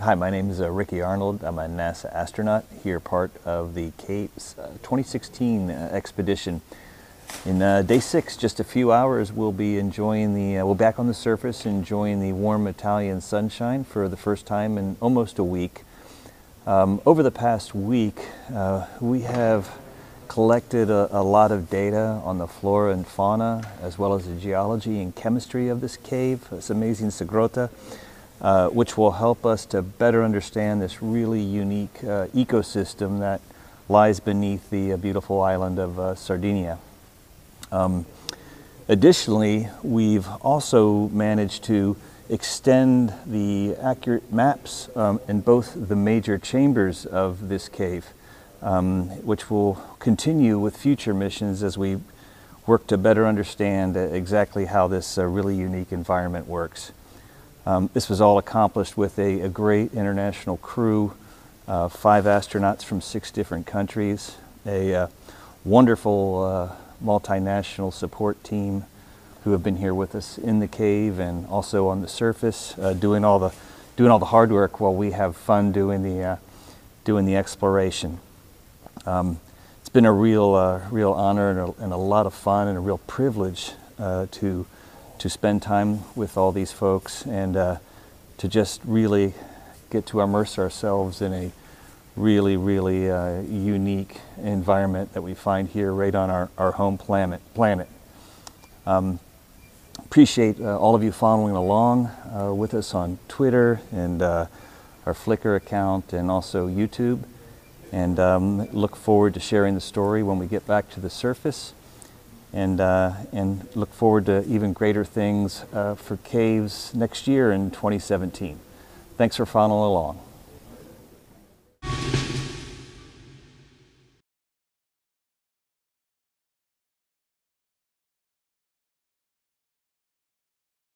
Hi, my name is uh, Ricky Arnold. I'm a NASA astronaut here, part of the CAVES uh, 2016 uh, expedition. In uh, day six, just a few hours, we'll be enjoying the, uh, we'll back on the surface, enjoying the warm Italian sunshine for the first time in almost a week. Um, over the past week, uh, we have collected a, a, lot of data on the flora and fauna, as well as the geology and chemistry of this cave, this amazing Sa Grutta uh, which will help us to better understand this really unique uh, ecosystem that lies beneath the uh, beautiful island of uh, Sardinia. Um, additionally, we've also managed to extend the accurate maps um, in both the major chambers of this cave, um, which will continue with future missions as we work to better understand exactly how this uh, really unique environment works. Um, this was all accomplished with a, a great international crew, uh, five astronauts from six different countries, a uh, wonderful uh, multinational support team who have been here with us in the cave and also on the surface, uh, doing all the doing all the hard work while we have fun doing the uh, doing the exploration. Um, it's been a real uh, real honor and a, and a, lot of fun and a real privilege to to spend time with all these folks and uh, to just really get to immerse ourselves in a really, really uh, unique environment that we find here right on our, our home planet. planet. Um, appreciate uh, all of you following along uh, with us on Twitter and uh, our Flickr account and also YouTube. And um, look forward to sharing the story when we get back to the surface and, uh, and look forward to even greater things uh, for caves next year in 2017. Thanks for following along.